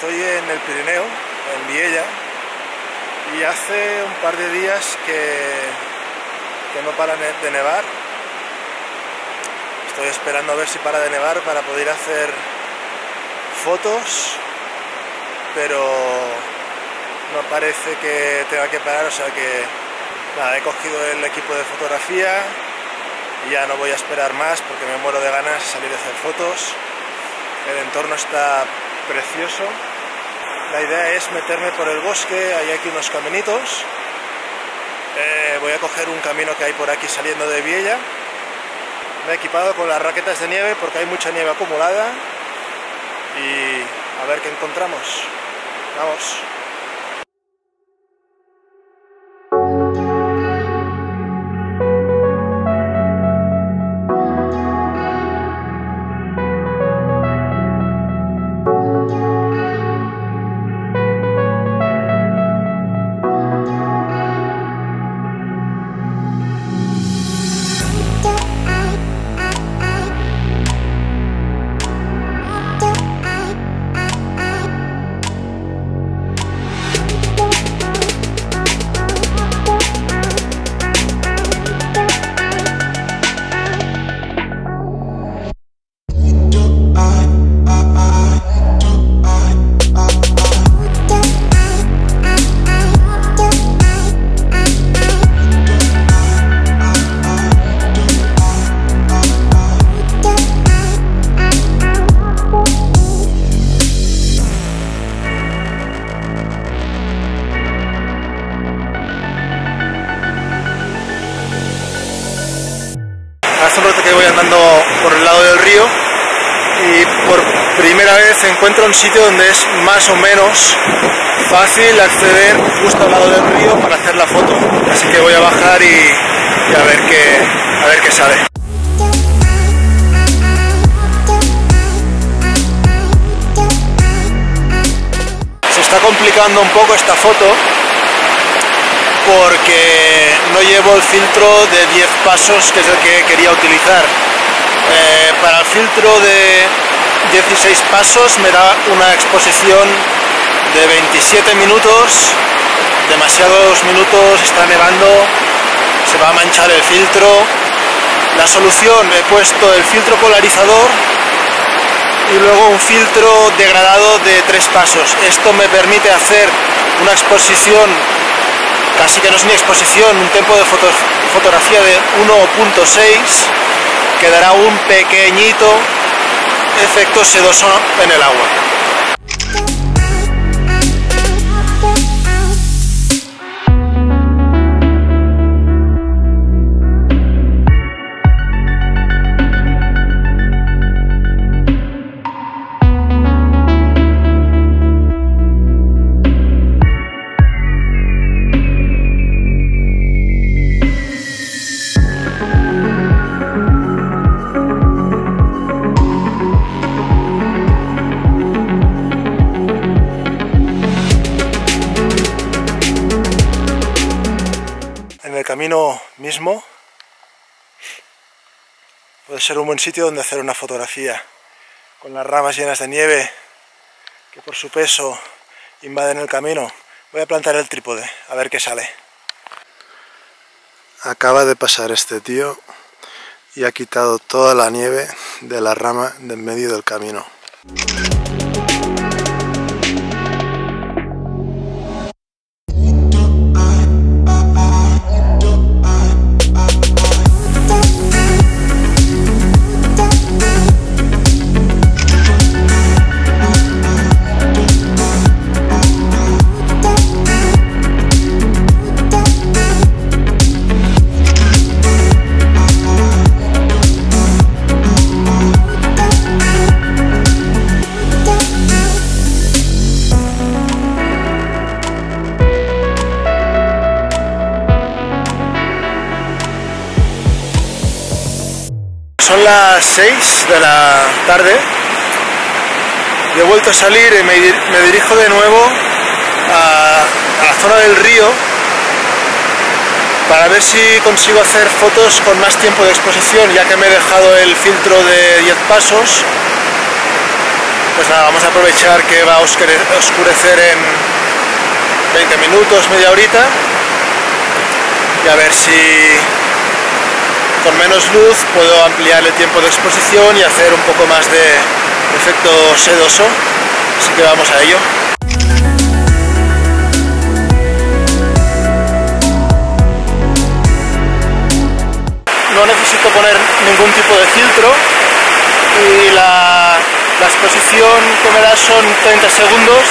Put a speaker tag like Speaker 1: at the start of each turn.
Speaker 1: Estoy en el Pirineo, en Viella, y hace un par de días que, que no para de nevar. Estoy esperando a ver si para de nevar para poder hacer fotos, pero no parece que tenga que parar, o sea que nada, he cogido el equipo de fotografía y ya no voy a esperar más porque me muero de ganas de salir a hacer fotos. El entorno está precioso. La idea es meterme por el bosque, hay aquí unos caminitos. Eh, voy a coger un camino que hay por aquí saliendo de Viella. Me he equipado con las raquetas de nieve porque hay mucha nieve acumulada. Y a ver qué encontramos. Vamos. Primera vez encuentro un sitio donde es más o menos fácil acceder justo al lado del río para hacer la foto. Así que voy a bajar y, a ver qué a ver qué sale. Se está complicando un poco esta foto porque no llevo el filtro de 10 pasos que es el que quería utilizar. Eh, para el filtro de 16 pasos me da una exposición de 27 minutos, demasiados minutos, está nevando, se va a manchar el filtro. La solución, he puesto el filtro polarizador y luego un filtro degradado de tres pasos. Esto me permite hacer una exposición casi que no es ni exposición, un tiempo de foto, fotografía de 1.6 que dará un pequeñito efecto sedoso en el agua. Camino mismo puede ser un buen sitio donde hacer una fotografía con las ramas llenas de nieve que por su peso invaden el camino. Voy a plantar el trípode a ver qué sale. Acaba de pasar este tío y ha quitado toda la nieve de la rama de en medio del camino. Son las 6 de la tarde. He vuelto a salir y me, dirijo de nuevo a, a, la zona del río para ver si consigo hacer fotos con más tiempo de exposición ya que me he dejado el filtro de 10 pasos. Pues nada, vamos a aprovechar que va a oscurecer en 20 minutos, media horita y a ver si con menos luz puedo ampliar el tiempo de exposición y hacer un poco más de efecto sedoso. Así que vamos a ello. No necesito poner ningún tipo de filtro y la, exposición que me da son 30 segundos